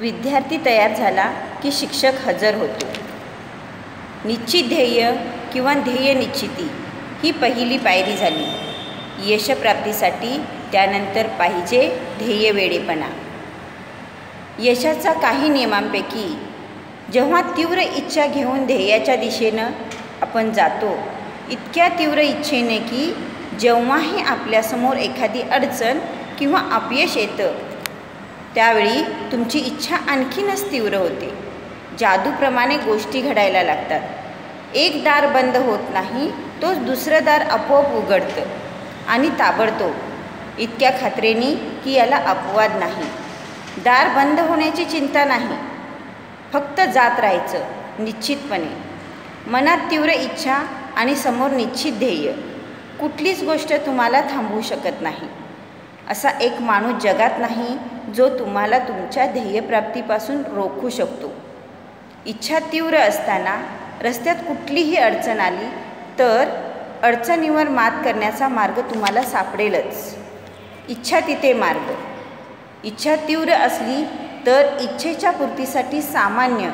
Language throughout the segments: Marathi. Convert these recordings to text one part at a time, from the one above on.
विद्यार्थी तयार झाला की शिक्षक हजर होतो. निश्चित ध्येय किंवा ध्येय निश्चिती ही पहिली पायरी झाली. यशप्राप्तीसाठी त्यानंतर पाहिजे ध्येय वेळेपणा यशाचा काही नियमांपैकी जेव्हा तीव्र इच्छा घेऊन ध्येयाच्या दिशेनं आपण जातो इतक्या तीव्र इच्छेने की जेव्हाही आपल्यासमोर एखादी अडचण किंवा अपयश येतं त्यावेळी तुमची इच्छा आणखीनच तीव्र होते. जादूप्रमाणे गोष्टी घडायला लागतात. एक दार बंद होत नाही तोच दुसरं दार आपोआप उघडतं आणि ताबडतोब. इतक्या खात्रीने की याला अपवाद नाही. दार बंद होण्याची चिंता नाही. फक्त जात राहायचं निश्चितपणे. मनात तीव्र इच्छा आणि समोर निश्चित ध्येय. कुठलीच गोष्ट तुम्हाला थांबवू शकत नाही. असा एक माणूस जगात नाही जो तुम्हाला तुमच्या ध्येयप्राप्तीपासून रोखू शकतो. इच्छा तीव्र असताना रस्त्यात कुठलीही अडचण आली तर अडचणीवर मात करण्याचा मार्ग तुम्हाला सापडेलच. इच्छा तिथे मार्ग. इच्छा तीव्र असली तर इच्छेच्या पूर्तीसाठी सामान्य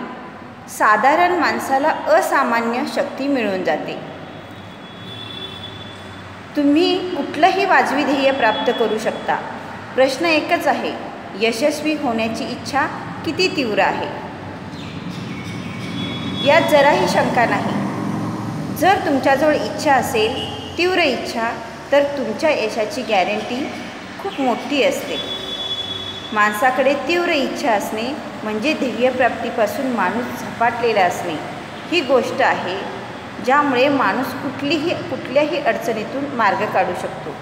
साधारण माणसाला असामान्य शक्ती मिळून जाते. तुम्ही कुठलंही वाजवी ध्येय प्राप्त करू शकता. प्रश्न एकच आहे यशस्वी होण्याची इच्छा किती तीव्र आहे? यात जराही शंका नाही. जर तुमच्याजवळ इच्छा असेल तीव्र इच्छा तर तुमच्या यशाची गॅरंटी खूप मोठी असते. माणसाकडे तीव्र इच्छा असणे म्हणजे ध्येयप्राप्तीपासून माणूस झपाटलेला असणे ही गोष्ट आहे ज्यामुळे माणूस कुठलीही कुठल्याही अडचणीतून मार्ग काढू शकतो.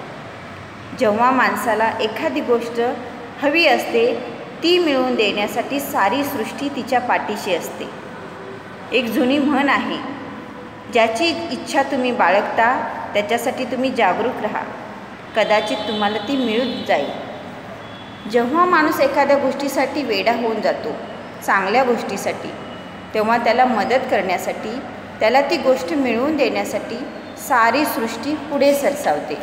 जेव्हा माणसाला एखादी गोष्ट हवी असते ती मिळवून देण्यासाठी सारी सृष्टी तिच्या पाठीशी असते. एक जुनी म्हण आहे ज्याची इच्छा तुम्ही बाळगता त्याच्यासाठी तुम्ही जागरूक राहा. कदाचित तुम्हाला ती मिळून जाईल. जेव्हा माणूस एखाद्या गोष्टीसाठी वेडा होऊन जातो चांगल्या गोष्टीसाठी तेव्हा त्याला मदत करण्यासाठी त्याला ती गोष्ट मिळवून देण्यासाठी सारी सृष्टी पुढे सरसावते.